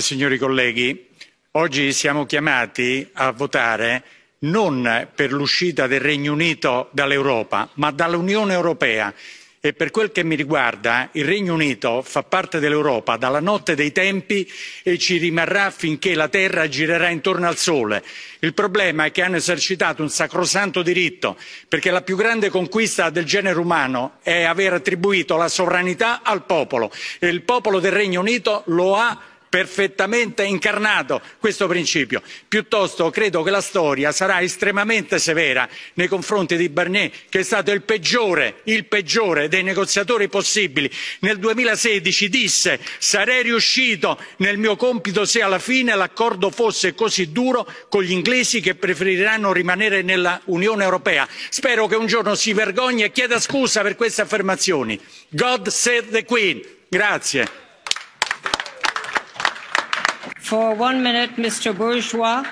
signori colleghi. Oggi siamo chiamati a votare non per l'uscita del regno unito dall'europa ma dall'unione europea e per quel che mi riguarda il regno unito fa parte dell'europa dalla notte dei tempi e ci rimarrà finché la terra girerà intorno al sole. il problema è che hanno esercitato un sacrosanto diritto perché la più grande conquista del genere umano è aver attribuito la sovranità al popolo e il popolo del regno unito lo ha perfettamente incarnato questo principio. piuttosto credo che la storia sarà estremamente severa nei confronti di barnier che è stato il peggiore il peggiore dei negoziatori possibili. nel duemilasedici disse sarei riuscito nel mio compito se alla fine l'accordo fosse così duro con gli inglesi che preferiranno rimanere nell'unione europea. spero che un giorno si vergogni e chieda scusa per queste affermazioni. god save the queen. For one minute, Mr. Bourgeois.